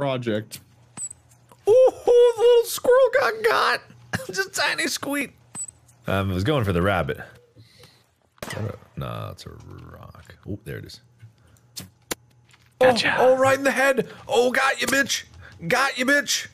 project. Oh, the little squirrel got got. Just tiny squeak. Um, I was going for the rabbit. Nah, it's a rock. Oh, there it is. Oh, gotcha. Oh, oh, right in the head. Oh, got you, bitch. Got you, bitch.